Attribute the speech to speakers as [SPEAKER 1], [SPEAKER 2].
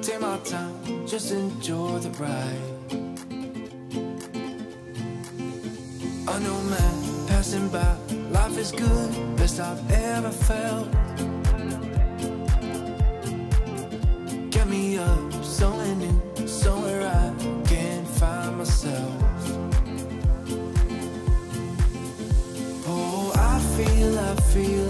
[SPEAKER 1] Take my time, just enjoy the ride. A new man passing by. Life is good, best I've ever felt. Get me up, somewhere new, somewhere I can find myself. Oh, I feel, I feel,